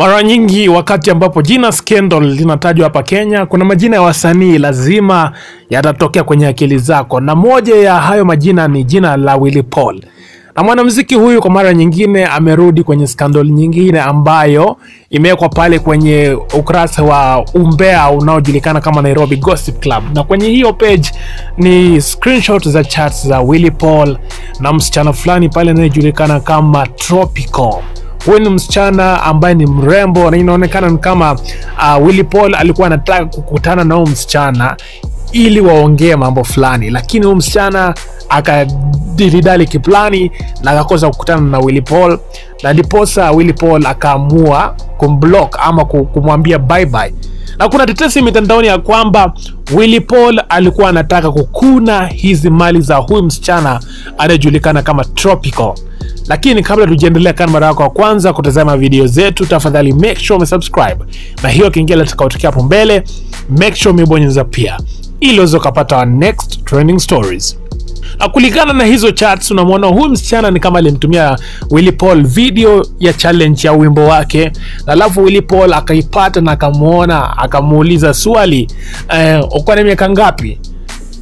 Mara nyingi wakati ambapo jina scandal linatajwa hapa Kenya, kuna majina ya wasanii lazima yatatokea kwenye akili zako, na moja ya hayo majina ni jina la Willy Paul. Na mwanamuziki huyu kwa mara nyingine amerudi kwenye scandal nyingine ambayo imewekwa pale kwenye ukurasa wa umbea unaojulikana kama Nairobi Gossip Club, na kwenye hiyo page ni screenshot za chats za Willy Paul na msichana fulani pale anayejulikana kama Tropical. Huyu ni msichana ambaye ni mrembo na inaonekana ni kama uh, Willy Paul alikuwa anataka kukutana na huyu msichana ili waongee mambo fulani, lakini huyu msichana akadilidali kiplani na akakosa kukutana na Willy Paul, na ndiposa Willy Paul akaamua kumblock ama kumwambia bye bye. Na kuna tetesi mitandaoni ya kwamba Willy Paul alikuwa anataka kukuna hizi mali za huyu msichana anayejulikana kama Tropical lakini kabla tujaendelea, kama mara yako ya kwanza kutazama video zetu, tafadhali make sure umesubscribe na hiyo kengele itakayotokea hapo mbele, make sure umebonyeza pia, ili uweze ukapata our next trending stories. Na kulingana na hizo chats, unamwona huyu msichana ni kama alimtumia Willy Paul video ya challenge ya wimbo wake, na alafu Willy Paul akaipata na akamwona, akamuuliza swali eh, uko na miaka ngapi?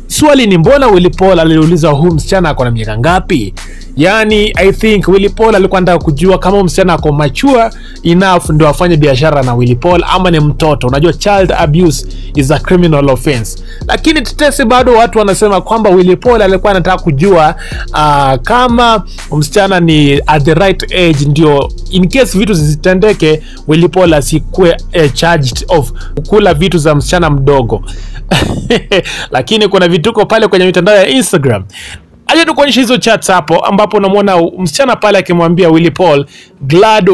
Swali ni mbona Willy Paul aliuliza huyu msichana ako na miaka ngapi? Yani, I think Willy Paul alikuwa anataka kujua kama msichana ako mature enough ndio afanye biashara na Willy Paul ama ni mtoto. Unajua child abuse is a criminal offense, lakini tetesi bado watu wanasema kwamba Willy Paul alikuwa anataka kujua uh, kama msichana ni at the right age, ndio in case vitu zisitendeke Willy Paul asikuwe uh, charged of kula vitu za msichana mdogo lakini kuna vituko pale kwenye mitandao ya Instagram. Acha tu kuonyesha hizo chats hapo, ambapo unamwona msichana pale akimwambia Willy Paul, glad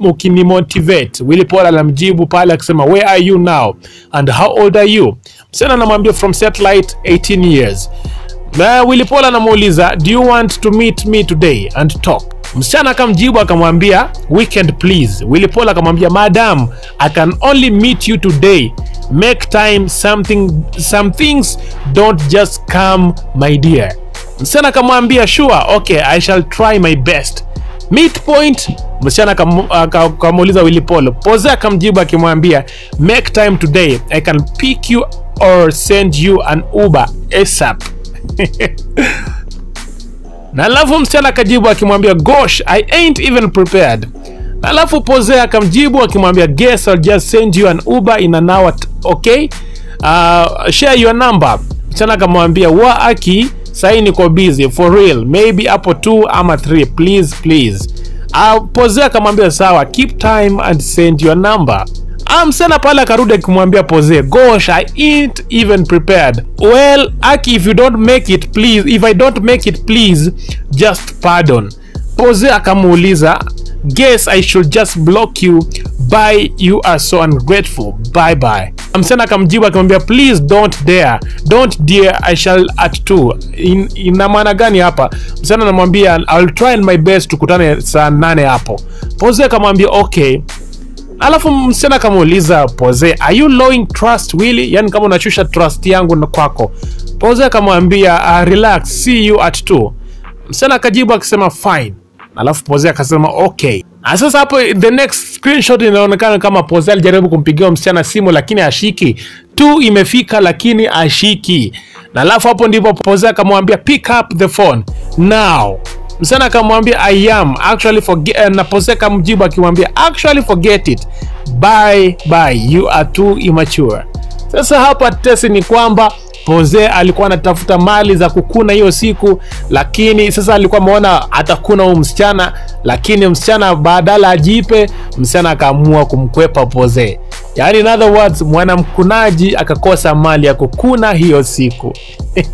ukinimotivate. Willy Paul anamjibu pale akisema where are you now and how old are you? Msichana anamwambia from satellite 18 years. Na Willy Paul anamuuliza do you want to meet me today and talk? Msichana akamjibu akamwambia weekend please. Willy Paul akamwambia madam, I can only meet you today make time something some things don't just come my dear. Msichana akamwambia sure okay I shall try my best. Meet point. Msichana akamuuliza Willy Paul. Pose akamjibu akimwambia make time today I can pick you or send you an Uber ASAP. na alafu msichana akajibu akimwambia gosh I ain't even prepared. Na alafu Pose akamjibu akimwambia guess I'll just send you an Uber in an hour okay uh, share your number. Msichana akamwambia wa aki sahi niko busy for real maybe hapo 2 ama 3 please please. Uh, Pose akamwambia sawa keep time and send your number. Ah, msichana pale akarudi akimwambia Pose gosh I ain't even prepared. Well aki if you don't make it please if I don't make it please just pardon. Pose akamuuliza guess I should just block you by you are so ungrateful bye bye. Msichana akamjibu akamwambia please don't dare don't dare I shall at two. In, ina maana gani hapa? Msichana anamwambia I'll try my best tukutane saa nane hapo. Pose akamwambia okay. Alafu msichana akamuuliza Pose, are you lowing trust Willy? Yani kama unashusha trust yangu kwako. Pose akamwambia uh, relax see you at two. Msichana akajibu akisema fine. Alafu Pose akasema okay. Na sasa hapo the next screenshot inaonekana kama Pose alijaribu kumpigia msichana simu lakini ashiki. Tu imefika lakini ashiki. Na alafu hapo ndipo Pose akamwambia pick up the phone now. Msichana akamwambia I am actually forget, uh, na Pose akamjibu akimwambia actually forget it. Bye bye you are too immature. Sasa hapa tesi ni kwamba Jose alikuwa anatafuta mali za kukuna hiyo siku, lakini sasa alikuwa ameona atakuna huyu msichana, lakini msichana badala ajipe, msichana akaamua kumkwepa Jose. Yaani in other words, mwanamkunaji akakosa mali ya kukuna hiyo siku.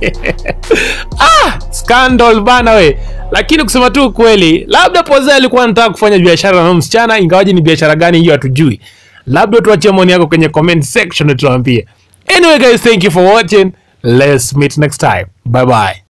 Ah, scandal bana we. Lakini kusema tu kweli, labda Jose alikuwa anataka kufanya biashara na msichana, ingawaje ni biashara gani hiyo hatujui. Labda tuachie maoni yako kwenye comment section tuambie. Anyway guys, thank you for watching. Let's meet next time. Bye bye.